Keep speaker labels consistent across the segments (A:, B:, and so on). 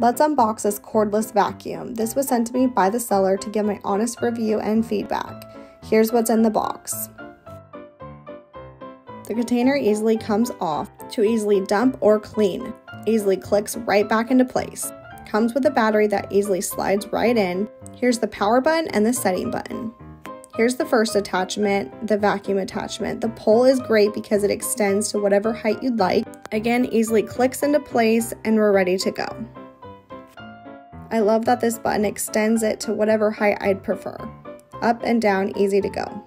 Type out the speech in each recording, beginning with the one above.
A: Let's unbox this cordless vacuum. This was sent to me by the seller to give my honest review and feedback. Here's what's in the box. The container easily comes off to easily dump or clean. Easily clicks right back into place. Comes with a battery that easily slides right in. Here's the power button and the setting button. Here's the first attachment, the vacuum attachment. The pole is great because it extends to whatever height you'd like. Again, easily clicks into place and we're ready to go. I love that this button extends it to whatever height I'd prefer. Up and down, easy to go.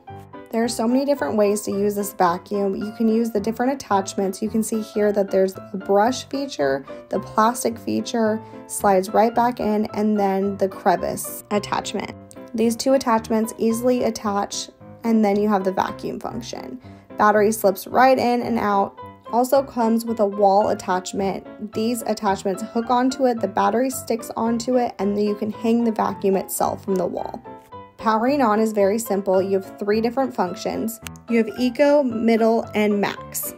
A: There are so many different ways to use this vacuum. You can use the different attachments. You can see here that there's a brush feature, the plastic feature, slides right back in, and then the crevice attachment. These two attachments easily attach, and then you have the vacuum function. Battery slips right in and out. Also comes with a wall attachment. These attachments hook onto it, the battery sticks onto it, and you can hang the vacuum itself from the wall. Powering on is very simple. You have three different functions. You have Eco, Middle, and Max.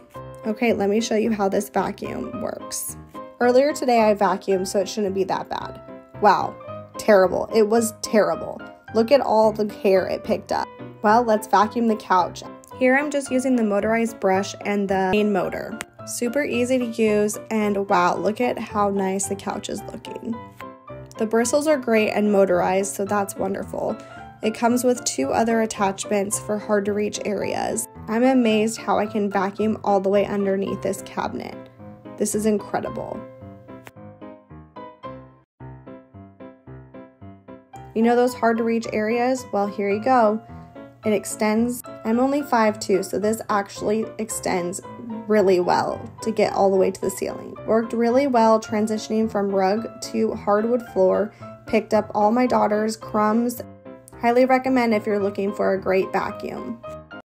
A: Okay, let me show you how this vacuum works. Earlier today I vacuumed, so it shouldn't be that bad. Wow, terrible. It was terrible. Look at all the hair it picked up. Well, let's vacuum the couch. Here I'm just using the motorized brush and the main motor. Super easy to use and wow, look at how nice the couch is looking. The bristles are great and motorized, so that's wonderful. It comes with two other attachments for hard to reach areas. I'm amazed how I can vacuum all the way underneath this cabinet. This is incredible. You know those hard to reach areas? Well, here you go. It extends. I'm only 5'2", so this actually extends really well to get all the way to the ceiling. Worked really well transitioning from rug to hardwood floor. Picked up all my daughter's crumbs Highly recommend if you're looking for a great vacuum.